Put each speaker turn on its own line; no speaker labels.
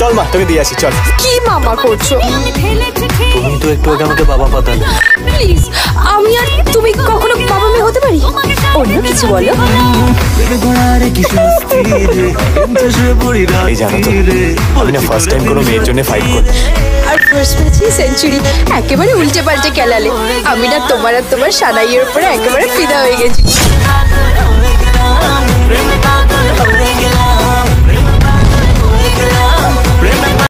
চল মা তোকে দিয়ে আসি চল।
কি মামা করছ?
তুমি তো একটু আগে আমাকে বাবা পাতালে
প্লিজ আমি আর তুমি কখনো বাবা মেয়ে হতে পারি? অন্য কিছু বলো।
এই জানো তো আমি না ফার্স্ট টাইম কোনো মেয়ের জন্য ফাইট করি
আর ফার্স্ট সেঞ্চুরি একেবারে উল্টে পাল্টে খেলালে। আমি না তোমার আর তোমার সানাইয়ের উপরে একেবারে ফিদা হয়ে গেছি।